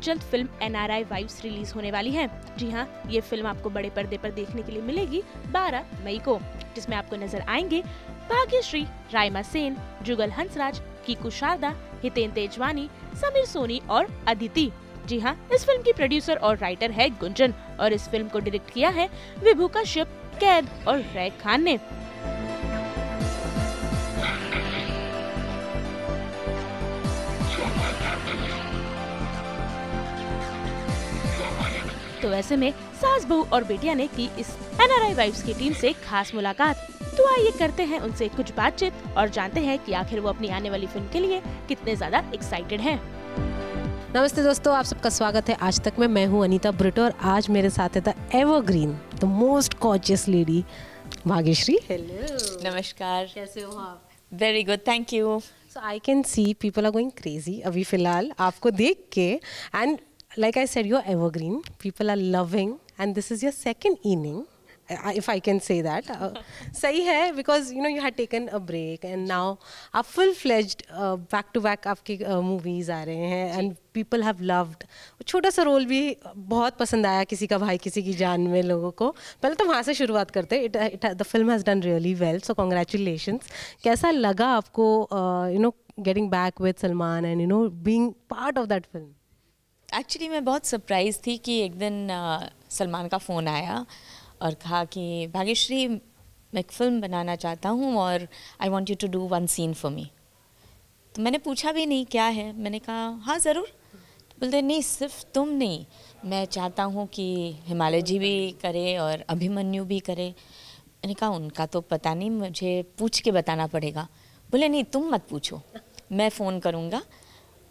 जल्द film N R I wives release होने वाली है। जी हाँ ये फ़िल्म आपको बड़े पर्दे पर देखने के लिए मिलेगी 12 मई को, जिसमें आपको नज़र आएँगे भाग्यश्री, रायमा सेन, जुगल हंसराज, कीकू शारदा, हितेन तेजवानी, समीर सोनी और अदिति। जी हाँ इस फ़िल्म की प्रोड्यूसर और राइटर है गुंजन और इस फ़िल्म को डायरेक्ट किया है विभू कश्यप, कैद और रैक खान ने। तो ऐसे में सास बहू और बेटिया ने की इस एनआरआई वाइफ्स की टीम से खास मुलाकात। तो आइए करते हैं उनसे कुछ बातचीत और जानते हैं कि आखिर वो अपनी आने वाली फ़िल्म के लिए कितने ज़्यादा एक्साइटेड हैं। नमस्ते दोस्तों आप सबका स्वागत है। आज तक में मैं हूँ अनीता ब्रिटो और आज मेरे साथ है the evergreen the most cautious lady Bhagyashree. Hello नमस्कार। कैसे हो आप? Very good thank you so I can see people are going crazy अभी फ़िलहाल आपको देख के। And like I said, you're evergreen. People are loving, and this is your second inning. if I can say that, uh, सही है because you know you had taken a break and now आप full fledged uh, back to back आपके uh, movies आ रहे हैं and people have loved छोटा सा role भी बहुत पसंद आया किसी का भाई किसी की जान में लोगों को पहले तो वहाँ से शुरुआत करते it it the film has done really well so congratulations कैसा लगा आपको you know getting back with Salman and you know being part of that film actually मैं बहुत सरप्राइज़ थी कि एक दिन सलमान का फ़ोन आया और कहा कि, भाग्यश्री, मैं एक फ़िल्म बनाना चाहता हूँ और I want you to do one scene for me तो मैंने पूछा भी नहीं, क्या है? मैंने कहा हाँ ज़रूर. तो बोलते, नहीं, सिर्फ़ तुम नहीं, मैं चाहता हूँ कि हिमालय जी भी करे और अभिमन्यु भी करे. मैंने कहा, उनका तो पता नहीं, मुझे पूछ के बताना पड़ेगा. बोले, नहीं, तुम मत पूछो, मैं फ़ोन करूँगा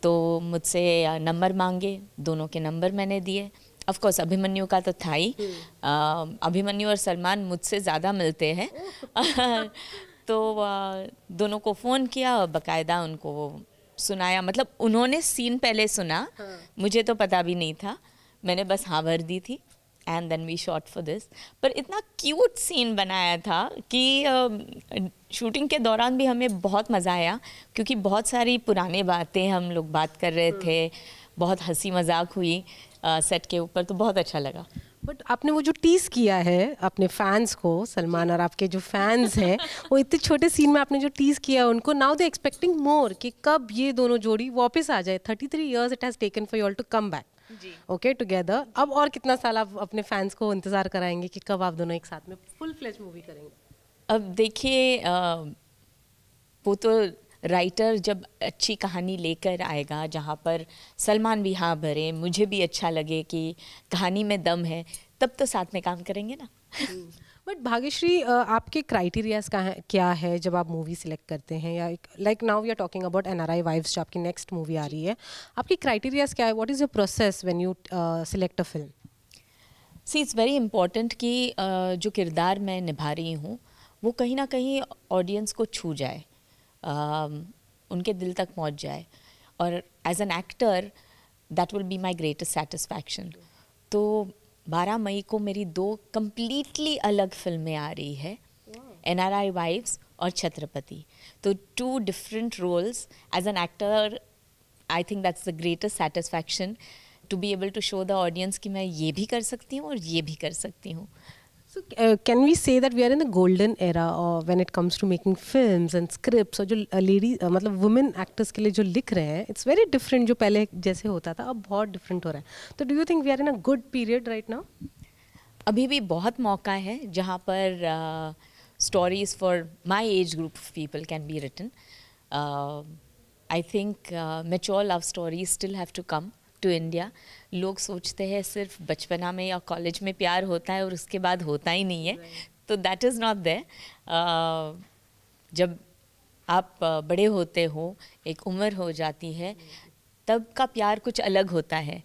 तो मुझसे नंबर मांगे। दोनों के नंबर मैंने दिए। ऑफ़ कोर्स अभिमन्यु का तो था ही। हम्म। अभिमन्यु और सलमान मुझसे ज़्यादा मिलते हैं। तो दोनों को फ़ोन किया और बकायदा उनको सुनाया। मतलब उन्होंने सीन पहले सुना। हाँ। मुझे तो पता भी नहीं था। मैंने बस हाँ भर दी थी। And then we shot for this पर इतना क्यूट सीन बनाया था कि शूटिंग के दौरान भी हमें बहुत मज़ा आया, क्योंकि बहुत सारी पुराने बातें हम लोग बात कर रहे थे, बहुत हँसी मज़ाक हुई सेट के ऊपर तो बहुत अच्छा लगा। बट आपने वो जो टीज किया है, अपने फैंस को, सलमान और आपके जो फैंस हैं, वो इतने छोटे सीन में आपने जो टीज किया है उनको नाउ दे एक्सपेक्टिंग मोर कि कब ये दोनों जोड़ी वापस आ जाए। Thirty three years it has taken for you all to come back okay together अब और कितना साल आप अपने फैंस को इंतज़ार कराएँगे कि कब आप दोनों एक साथ में फुल फ्लेज मूवी करेंगे? अब देखिए वो तो राइटर जब अच्छी कहानी लेकर आएगा जहाँ पर सलमान भी हाँ भरे मुझे भी अच्छा लगे कि कहानी में दम है तब तो साथ में काम करेंगे ना। हम्म। बट भाग्यश्री आपके क्राइटेरियाज का क्या है जब आप मूवी सिलेक्ट करते हैं? या like now we are talking about N R I wives जो आपकी नेक्स्ट मूवी आ रही है। आपकी क्राइटेरियाज क्या है? What is your process when you select a film see it's very important कि uh, जो किरदार मैं निभा रही हूँ वो कहीं ना कहीं ऑडियंस को छू जाए uh, उनके दिल तक पहुँच जाए। और as an actor that will be my greatest satisfaction तो 12 मई को मेरी दो कम्प्लीटली अलग फ़िल्में आ रही है एन आर आई वाइफ्स और छत्रपति। तो two different roles as an actor I think that's the greatest satisfaction to be able to show the audience कि मैं ये भी कर सकती हूँ और ये भी कर सकती हूँ। So uh, can we say that we are in the golden era or when it comes to making films and scripts और जो लेडी uh, मतलब वुमेन एक्टर्स के लिए जो लिख रहे हैं इट्स वेरी डिफरेंट जो पहले जैसे होता था अब बहुत डिफरेंट हो रहा है। तो do you think we are in a good period right now अभी भी बहुत मौका है जहाँ पर stories for my age group of people can be written I think mature love stories still have to come to India लोग सोचते हैं सिर्फ़ बचपना में या कॉलेज में प्यार होता है और उसके बाद होता ही नहीं है। तो दैट इज़ नॉट देयर जब आप बड़े होते हो एक उम्र हो जाती है तब का प्यार कुछ अलग होता है।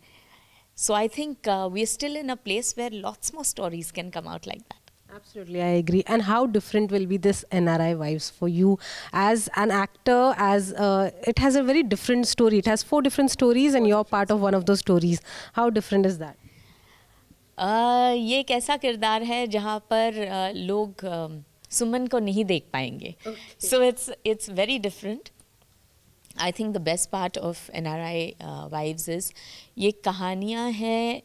So I think we still in a place where lots more stories can come out like that Absolutely, I agree. And how different will be this NRI Wives for you as an actor? As uh, it has a very different story. It has four different stories, and you're part of one of those stories. How different is that? Uh, ये एक ऐसा किरदार है जहाँ पर uh, लोग uh, सुमन को नहीं देख पाएंगे so it's it's very different I think the best part of N R I wives is ये कहानियाँ हैं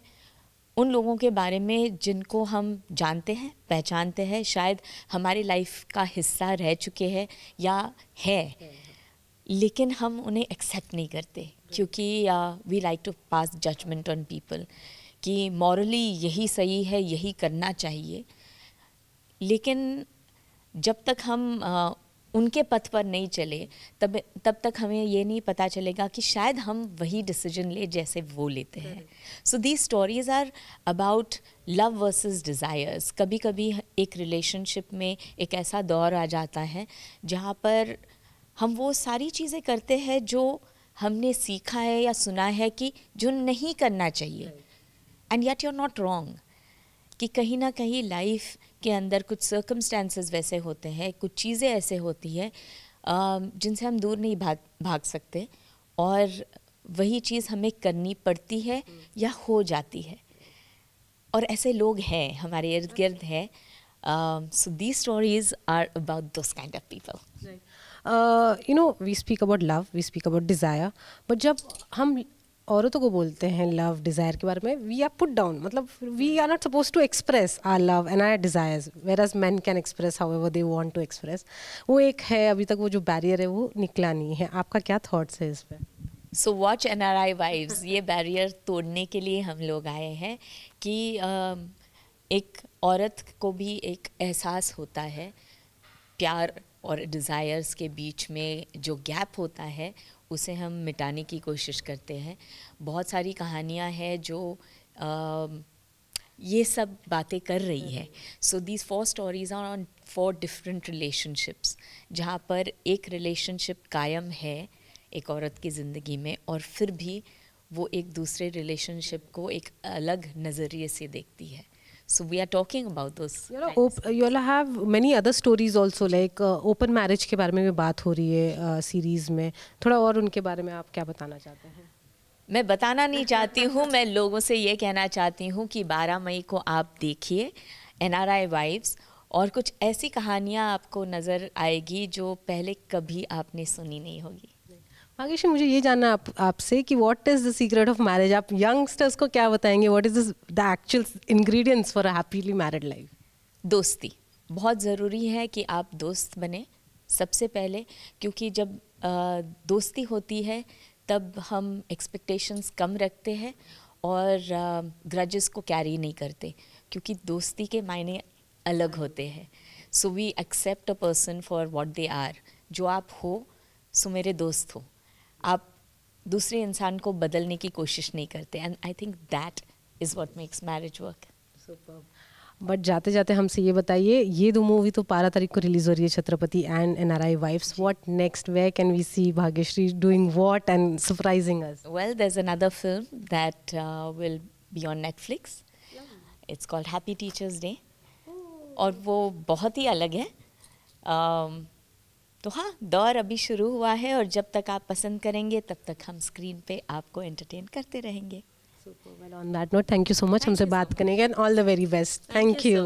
उन लोगों के बारे में जिनको हम जानते हैं पहचानते हैं शायद हमारी लाइफ का हिस्सा रह चुके हैं या है। लेकिन हम उन्हें एक्सेप्ट नहीं करते क्योंकि we like to pass judgement on people कि मॉरली यही सही है यही करना चाहिए। लेकिन जब तक हम uh, उनके पथ पर नहीं चले तब तब तक हमें ये नहीं पता चलेगा कि शायद हम वही डिसीज़न ले जैसे वो लेते हैं। So the stories are about love versus desires कभी कभी एक रिलेशनशिप में एक ऐसा दौर आ जाता है जहाँ पर हम वो सारी चीज़ें करते हैं जो हमने सीखा है या सुना है कि जो नहीं करना चाहिए। And yet you are not wrong कि कहीं ना कहीं लाइफ के अंदर कुछ सर्कमस्टांसेस वैसे होते हैं कुछ चीज़ें ऐसे होती है जिनसे हम दूर नहीं भाग भाग सकते और वही चीज़ हमें करनी पड़ती है या हो जाती है। और ऐसे लोग हैं हमारे इर्द गिर्द हैं so the stories are about those kind of people you know we speak about love we speak about desire but जब हम औरतों को बोलते हैं लव डिज़ायर के बारे में वी आर पुट डाउन मतलब we are not suppose to express our love and our desires whereas man can express however they want to express वो एक है, अभी तक वो जो बैरियर है वो निकला नहीं है। आपका क्या थाट्स है इस पर so watch N R I wives ये बैरियर तोड़ने के लिए हम लोग आए हैं कि एक औरत को भी एक एहसास होता है, प्यार और डिज़ायर्स के बीच में जो गैप होता है उसे हम मिटाने की कोशिश करते हैं। बहुत सारी कहानियाँ हैं जो आ, ये सब बातें कर रही है। So these four stories are on four different relationships जहाँ पर एक रिलेशनशिप कायम है एक औरत की ज़िंदगी में और फिर भी वो एक दूसरे रिलेशनशिप को एक अलग नज़रिए से देखती है। So we are talking about those you know op- you'll have many other stories also like uh, open marriage के बारे में भी बात हो रही है सीरीज़ uh, में। थोड़ा और उनके बारे में आप क्या बताना चाहते हैं? मैं बताना नहीं चाहती हूँ मैं लोगों से ये कहना चाहती हूँ कि 12 मई को आप देखिए एन आर आई वाइव्स और कुछ ऐसी कहानियाँ आपको नज़र आएगी जो पहले कभी आपने सुनी नहीं होगी। भाग्यश्री मुझे ये जानना आप आपसे कि what is the secret of marriage आप यंगस्टर्स को क्या बताएँगे? What is the actual ingredients for a happily married life दोस्ती। बहुत ज़रूरी है कि आप दोस्त बने सबसे पहले क्योंकि जब आ, दोस्ती होती है तब हम एक्सपेक्टेशंस कम रखते हैं और ग्रजेस को कैरी नहीं करते क्योंकि दोस्ती के मायने अलग होते हैं। So we accept a person for what they are जो आप हो सो मेरे दोस्त हो। आप दूसरे इंसान को बदलने की कोशिश नहीं करते and I think that is what makes marriage work but जाते जाते हमसे ये बताइए ये दो मूवी तो बारह तारीख को रिलीज़ हो रही है Chhatrapati and N R I wives what next where can we see Bhagyashree doing what and surprising us well there is another film that will be on Netflix it's called Happy Teachers Day और वो बहुत ही अलग है। Um, तो हाँ दौर अभी शुरू हुआ है और जब तक आप पसंद करेंगे तब तक हम स्क्रीन पे आपको एंटरटेन करते रहेंगे। On that note thank you so much हमसे बात करने के and all the very best thank you